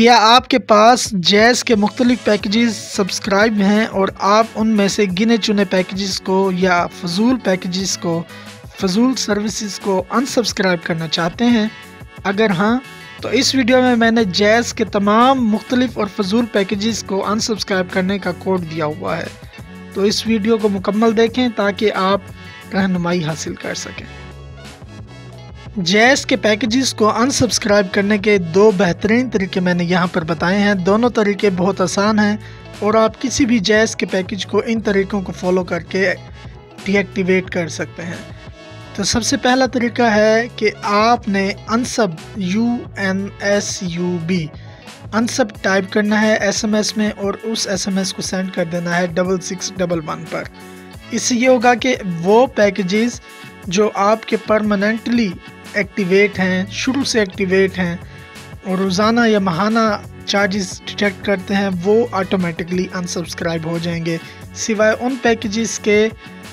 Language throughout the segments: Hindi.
क्या आपके पास जैज़ के मुख्तलिफ़ पैकेजेस सब्सक्राइब हैं और आप उनमें से गिने चुने पैकेजेस को या फजूल पैकेजेस को, फजूल सर्विसेज़ को अनसब्सक्राइब करना चाहते हैं? अगर हाँ तो इस वीडियो में मैंने जैज़ के तमाम मुख्तलिफ़ और फजूल पैकेजेस को अनसब्सक्राइब करने का कोड दिया हुआ है। तो इस वीडियो को मुकम्मल देखें ताकि आप रहनुमाई हासिल कर सकें। जैस के पैकेजेस को अनसब्सक्राइब करने के दो बेहतरीन तरीके मैंने यहाँ पर बताए हैं। दोनों तरीके बहुत आसान हैं और आप किसी भी जैस के पैकेज को इन तरीक़ों को फॉलो करके डीएक्टिवेट कर सकते हैं। तो सबसे पहला तरीका है कि आपने unsub U N S U B unsub type करना है एसएमएस में और उस एसएमएस को सेंड कर देना है डबल सिक्स डबल वन पर। इससे ये होगा कि वो पैकेजेस जो आपके परमानेंटली एक्टिवेट हैं, शुरू से एक्टिवेट हैं और रोज़ाना या महाना चार्जेस डिटेक्ट करते हैं, वो ऑटोमेटिकली अनसब्सक्राइब हो जाएँगे। सिवाय उन पैकेजेस के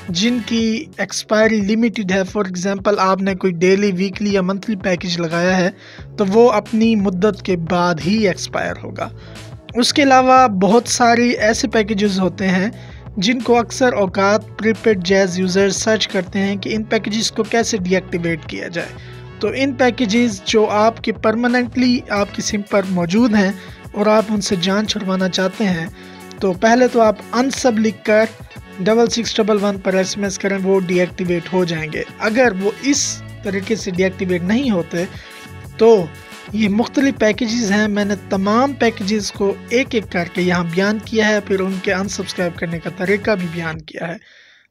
जिनकी एक्सपायरी लिमिटेड है फॉर एग्ज़ाम्पल आपने कोई डेली वीकली या मंथली पैकेज लगाया है तो वो अपनी मुद्दत के बाद ही एक्सपायर होगा। उसके अलावा बहुत सारी ऐसे पैकेजेस होते हैं जिनको अक्सर औकात, प्रीपेड जैज़ यूज़र सर्च करते हैं कि इन पैकेजेस को कैसे डीएक्टिवेट किया जाए। तो इन पैकेजेस जो आपके परमानेंटली आपकी सिम पर मौजूद हैं और आप उनसे जान छुड़वाना चाहते हैं तो पहले तो आप अनसब लिख कर डबल सिक्स डबल वन पर एस एम एस करें, वो डीएक्टिवेट हो जाएँगे। अगर वो इस तरीके से डीएक्टिवेट नहीं होते तो ये मुख्तलिफ़ पैकेजेस हैं। मैंने तमाम पैकेजेस को एक एक करके यहाँ बयान किया है, फिर उनके अनसब्सक्राइब करने का तरीका भी बयान किया है।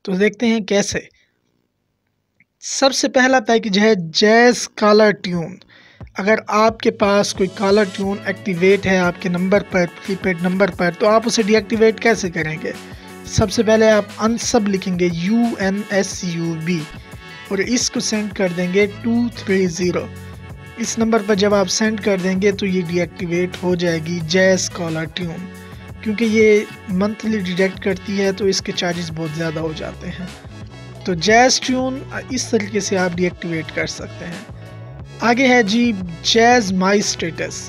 तो देखते हैं कैसे। सबसे पहला पैकेज है जैज कालर ट्यून अगर आपके पास कोई कालर ट्यून एक्टिवेट है आपके नंबर पर प्रीपेड नंबर पर तो आप उसे डीएक्टिवेट कैसे करेंगे? सबसे पहले आप अनसब लिखेंगे U N S U B और इसको सेंड कर देंगे टू थ्री ज़ीरो इस नंबर पर जब आप सेंड कर देंगे तो ये डीएक्टिवेट हो जाएगी जैस कॉलर ट्यून। क्योंकि ये मंथली डिटेक्ट करती है तो इसके चार्जेस बहुत ज़्यादा हो जाते हैं। तो जैज़ ट्यून, इस तरीके से आप डीएक्टिवेट कर सकते हैं। आगे है जी, जैज़ माई स्टेटस।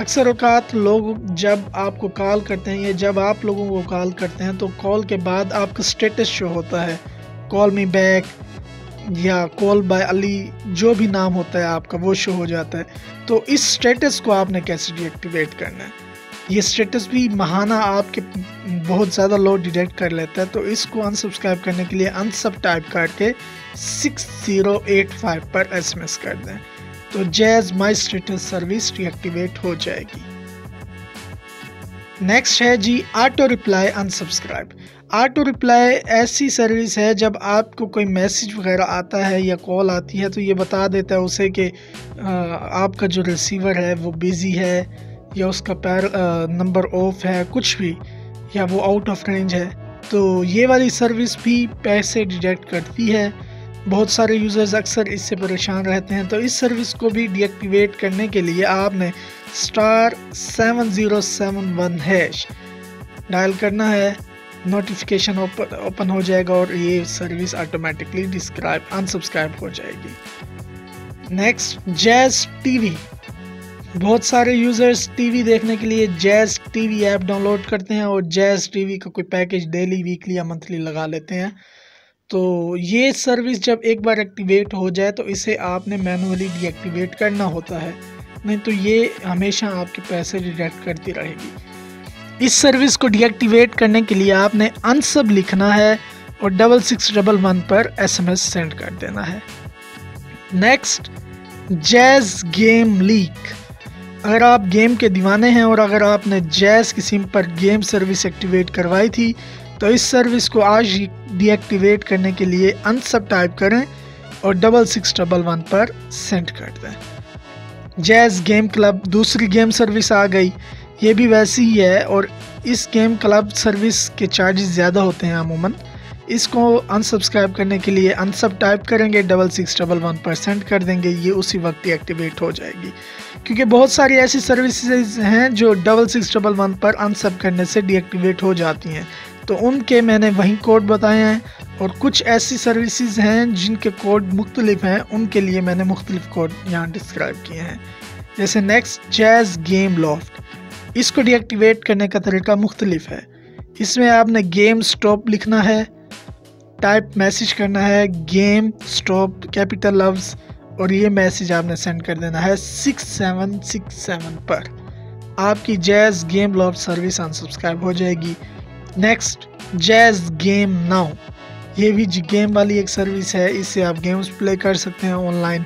अक्सर अवकात लोग जब आपको कॉल करते हैं, या जब आप लोगों को कॉल करते हैं तो कॉल के बाद आपका स्टेटस शो होता है। कॉल मी बैक या कॉल बाय अली, जो भी नाम होता है आपका, वो शो हो जाता है। तो इस स्टेटस को आपने कैसे डीएक्टिवेट करना है? ये स्टेटस भी महाना आपके बहुत ज़्यादा लोग डिटेक्ट कर लेता है। तो इसको अनसब्सक्राइब करने के लिए अनसब टाइप करके 6085 पर एसएमएस कर दें। तो Jazz my status service deactivate हो जाएगी। नेक्स्ट है जी auto reply unsubscribe auto reply ऐसी सर्विस है जब आपको कोई मैसेज वगैरह आता है या कॉल आती है तो ये बता देता है उसे कि आपका जो रिसीवर है वो बिज़ी है या उसका पैर नंबर ऑफ़ है, कुछ भी, या वो आउट ऑफ़ रेंज है तो ये वाली सर्विस भी पैसे डिटेक्ट करती है। बहुत सारे यूज़र्स अक्सर इससे परेशान रहते हैं तो इस सर्विस को भी डीएक्टिवेट करने के लिए आपने star seven zero seven one hash dial करना है। नोटिफिकेशन ओपन हो जाएगा और ये सर्विस ऑटोमेटिकली डिस्क्राइब अनसब्सक्राइब हो जाएगी। नेक्स्ट जैज टीवी बहुत सारे यूज़र्स टीवी देखने के लिए जैज़ टीवी ऐप डाउनलोड करते हैं और जैज़ टीवी का कोई पैकेज डेली वीकली या मंथली लगा लेते हैं। तो ये सर्विस जब एक बार एक्टिवेट हो जाए तो इसे आपने मैनुअली डीएक्टिवेट करना होता है। नहीं तो ये हमेशा आपके पैसे डिडक्ट करती रहेगी। इस सर्विस को डीएक्टिवेट करने के लिए आपने अनसब लिखना है और डबल सिक्स डबल वन पर एसएमएस सेंड कर देना है। नेक्स्ट जैज गेम लीक अगर आप गेम के दीवाने हैं और अगर आपने जैज की सिम पर गेम सर्विस एक्टिवेट करवाई थी तो इस सर्विस को आज डीएक्टिवेट करने के लिए अनसब टाइप करें और डबल सिक्स डबल वन पर सेंड कर दें। जैज गेम क्लब दूसरी गेम सर्विस आ गई। ये भी वैसी ही है और इस गेम क्लब सर्विस के चार्जेस ज़्यादा होते हैं अमूमन। इसको अनसब्सक्राइब करने के लिए अनसब टाइप करेंगे double six double one percent कर देंगे, ये उसी वक्त ही एक्टिवेट हो जाएगी। क्योंकि बहुत सारी ऐसी सर्विसेज़ हैं जो डबल सिक्स डबल वन पर अनसब करने से डीएक्टिवेट हो जाती हैं। तो उनके मैंने वही कोड बताए हैं और कुछ ऐसी सर्विसेज़ हैं जिनके कोड मुख्तलिफ़ हैं, उनके लिए मैंने मुख्तलिफ़ कोड यहाँ डिस्क्राइब किए हैं। जैसे नेक्स्ट जैज़ गेम लॉफ्ट इसको डीएक्टिवेट करने का तरीका मुख्तलिफ़ है। इसमें आपने गेम स्टॉप लिखना है टाइप मैसेज करना है गेम स्टॉप कैपिटल लव्स और ये मैसेज आपने सेंड कर देना है सिक्स सेवन सिक्स सेवन पर। आपकी Jazz game loft service unsubscribe हो जाएगी। नेक्स्ट जैज़ गेम नाउ ये भी गेम वाली एक सर्विस है, इससे आप गेम्स प्ले कर सकते हैं ऑनलाइन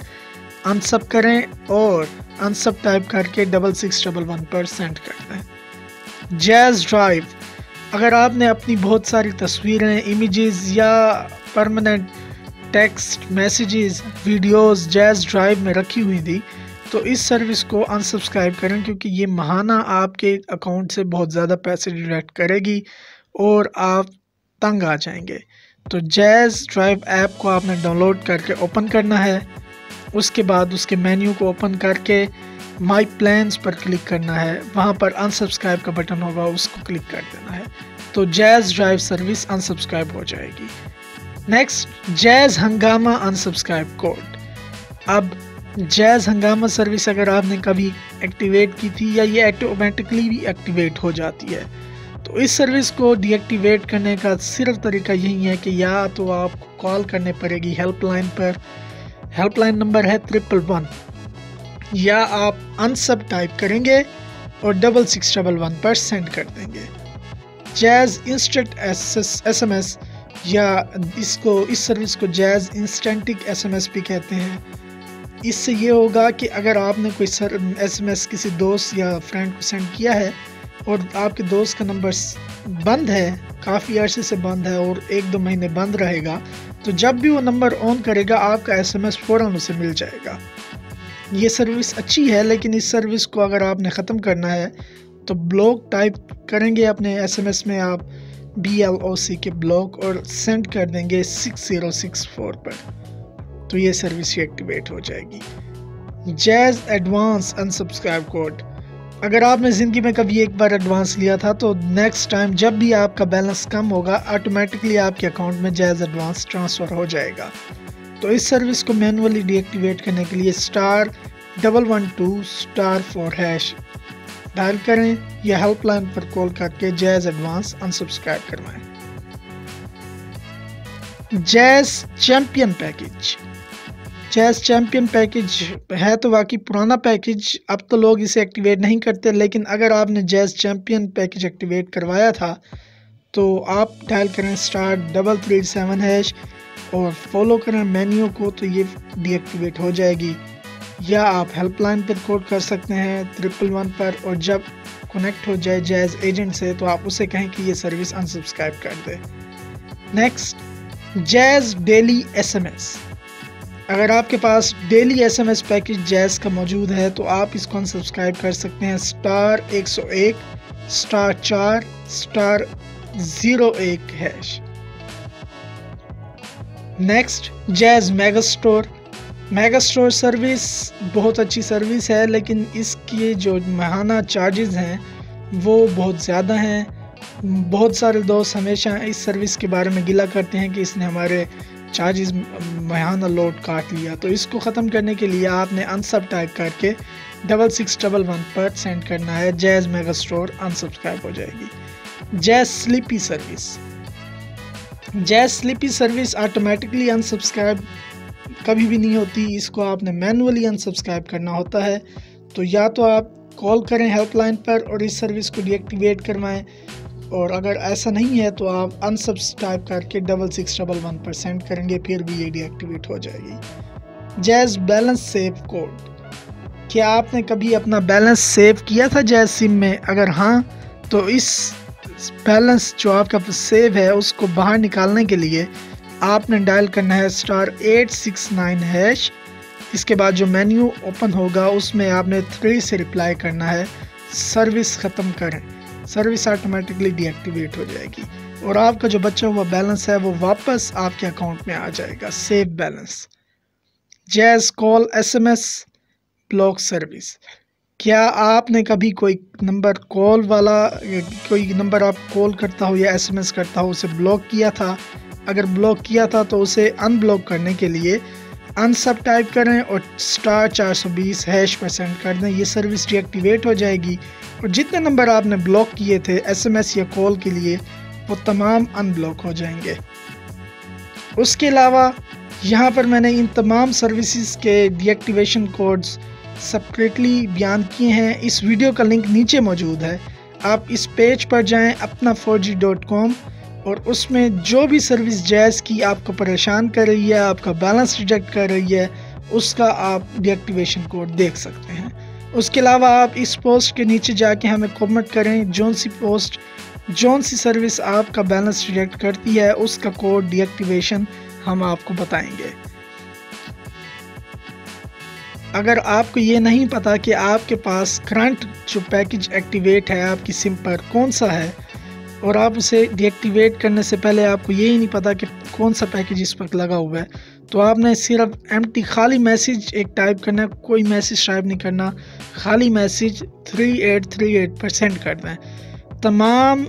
अनसब करें और अनसब टाइप करके डबल सिक्स डबल वन पर सेंड कर दें। जैज़ ड्राइव अगर आपने अपनी बहुत सारी तस्वीरें इमेजेस या permanent text messages videos Jazz drive में रखी हुई थी तो इस सर्विस को अनसब्सक्राइब करें क्योंकि ये महाना आपके अकाउंट से बहुत ज़्यादा पैसे डिडक्ट करेगी और आप तंग आ जाएँगे। तो जैज़ ड्राइव ऐप को आपने डाउनलोड करके ओपन करना है। उसके बाद उसके मेन्यू को ओपन करके माई प्लान्स पर क्लिक करना है। वहाँ पर अनसब्सक्राइब का बटन होगा, उसको क्लिक कर देना है। तो जैज़ ड्राइव सर्विस अनसब्सक्राइब हो जाएगी। Next Jazz Hungama unsubscribe code अब जैज़ हंगामा सर्विस अगर आपने कभी एक्टिवेट की थी या ये ऑटोमेटिकली भी एक्टिवेट हो जाती है तो इस सर्विस को डीएक्टिवेट करने का सिर्फ़ तरीका यही है कि या तो आपको कॉल करने पड़ेगी हेल्पलाइन पर हेल्पलाइन नंबर है ट्रिपल वन या आप अनसब टाइप करेंगे और डबल सिक्स डबल वन पर सेंड कर देंगे। Jazz instant S M S या इसको, इस सर्विस को जैज़ इंस्टेंटिक एस एम एस भी कहते हैं। इससे ये होगा कि अगर आपने कोई सर एस एम एस किसी दोस्त या फ्रेंड को सेंड किया है और आपके दोस्त का नंबर बंद है, काफ़ी अर्से से बंद है और एक दो महीने बंद रहेगा तो जब भी वो नंबर ऑन करेगा, आपका एस एम फ़ौरन उसे मिल जाएगा। ये सर्विस अच्छी है, लेकिन इस सर्विस को अगर आपने ख़त्म करना है तो ब्लॉक टाइप करेंगे अपने एसएमएस में आप बी एल ओ सी के ब्लॉक और सेंड कर देंगे सिक्स ज़ीरो सिक्स फोर पर। तो ये सर्विस ही एक्टिवेट हो जाएगी। Jazz advance unsubscribe code. अगर आपने ज़िंदगी में कभी एक बार एडवांस लिया था तो नेक्स्ट टाइम जब भी आपका बैलेंस कम होगा ऑटोमेटिकली आपके अकाउंट में जैज़ एडवांस ट्रांसफ़र हो जाएगा। तो इस सर्विस को मैनुअली डीएक्टिवेट करने के लिए star double one two star four hash dial करें। या हेल्पलाइन पर कॉल करके जैज एडवांस अनसब्सक्राइब करवाएँ। Jazz champion package Jazz champion package है तो वाकई पुराना पैकेज अब तो लोग इसे एक्टिवेट नहीं करते, लेकिन अगर आपने जैज चैंपियन पैकेज एक्टिवेट करवाया था तो आप डायल करें star double three seven hash और फॉलो करें मेन्यू को तो ये डीएक्टिवेट हो जाएगी। या आप हेल्पलाइन पर कोड कर सकते हैं ट्रिपल वन पर, और जब कनेक्ट हो जाए जैज एजेंट से तो आप उसे कहें कि ये सर्विस अनसब्सक्राइब कर दे। Next Jazz daily SMS. अगर आपके पास डेली एसएमएस पैकेज जैज का मौजूद है तो आप इसको अनसब्सक्राइब कर सकते हैं। स्टार 101 स्टार चार, स्टार ज़ीरो एक hash next Jazz mega store mega store service बहुत अच्छी सर्विस है, लेकिन इसके जो महाना चार्जेस हैं, वो बहुत ज़्यादा हैं। बहुत सारे दोस्त हमेशा इस सर्विस के बारे में गिला करते हैं कि इसने हमारे चार्जेस महाना लोड काट लिया। तो इसको ख़त्म करने के लिए आपने अनसब टाइप करके डबल सिक्स डबल वन पर सेंड करना है। जैज़ मेगा स्टोर अनसब्सक्राइब हो जाएगी। Jazz sleepy service Jazz sleepy service automatically unsubscribe कभी भी नहीं होती। इसको आपने मैनुअली अनसब्सक्राइब करना होता है। तो या तो आप कॉल करें हेल्पलाइन पर और इस सर्विस को डीएक्टिवेट करवाएँ। और अगर ऐसा नहीं है तो आप अनसब्सक्राइब करके डबल सिक्स डबल वन पर सेंड करेंगे, फिर भी ये डीएक्टिवेट हो जाएगी। जैज बैलेंस सेव कोड क्या आपने कभी अपना बैलेंस सेव किया था जैज सिम में? अगर हाँ तो इस बैलेंस जो आपका सेव है, उसको बाहर निकालने के लिए आपने डायल करना है star eight six nine hash इसके बाद जो मेन्यू ओपन होगा, उसमें आपने थ्री से रिप्लाई करना है। सर्विस ख़त्म करें। सर्विस ऑटोमेटिकली डीएक्टिवेट हो जाएगी। और आपका जो बचा हुआ बैलेंस है, वो वापस आपके अकाउंट में आ जाएगा। Save balance Jazz call, SMS block service क्या आपने कभी कोई नंबर कॉल वाला, कोई नंबर आप कॉल करता हो या एसएमएस करता हो, उसे ब्लॉक किया था? अगर ब्लॉक किया था तो उसे अनब्लॉक करने के लिए अनसब टाइप करें और स्टार 420 हैश पर सेंड कर दें। ये सर्विस डीएक्टिवेट हो जाएगी। और जितने नंबर आपने ब्लॉक किए थे एसएमएस या कॉल के लिए, वो तमाम अनब्लॉक हो जाएँगे। उसके अलावा, यहाँ पर मैंने इन तमाम सर्विसेज़ के डीएक्टिवेशन कोड्स सेपरेटली बयान किए हैं। इस वीडियो का लिंक नीचे मौजूद है। आप इस पेज पर जाएँ, अपना फोर और उसमें जो भी सर्विस जैस की आपको परेशान कर रही है, आपका बैलेंस रिजेक्ट कर रही है, उसका आप डीएक्टिवेशन कोड देख सकते हैं। उसके अलावा आप इस पोस्ट के नीचे जाके हमें कमेंट करें जौन सी पोस्ट जौन सी सर्विस आपका बैलेंस रिजेक्ट करती है, उसका कोड डीएक्टिवेशन हम आपको बताएँगे। अगर आपको ये नहीं पता कि आपके पास करंट जो पैकेज एक्टिवेट है, आपकी सिम पर कौन सा है और आप उसे डीएक्टिवेट करने से पहले आपको ये ही नहीं पता कि कौन सा पैकेज इस पर लगा हुआ है। तो आपने सिर्फ़ एम खाली मैसेज एक टाइप करना है, कोई मैसेज टाइप नहीं करना। खाली message three eight three eight percent करना है। तमाम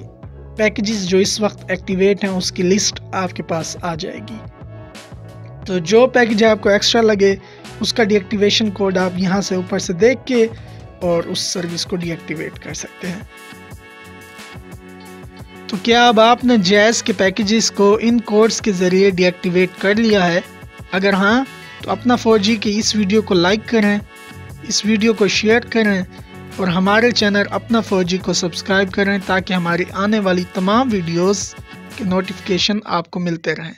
पैकेजेस जो इस वक्त एक्टिवेट हैं, उसकी लिस्ट आपके पास आ जाएगी। तो जो पैकेज आपको एक्स्ट्रा लगे, उसका डीएक्टिवेशन कोड आप यहाँ से ऊपर से देख के और उस सर्विस को डीएक्टिवेट कर सकते हैं। क्या अब आपने जैस के पैकेजेस को इन कोड्स के ज़रिए डीएक्टिवेट कर लिया है? अगर हाँ तो अपना फौजी के इस वीडियो को लाइक करें, इस वीडियो को शेयर करें, और हमारे चैनल अपना फौजी को सब्सक्राइब करें, ताकि हमारी आने वाली तमाम वीडियोस के नोटिफिकेशन आपको मिलते रहें।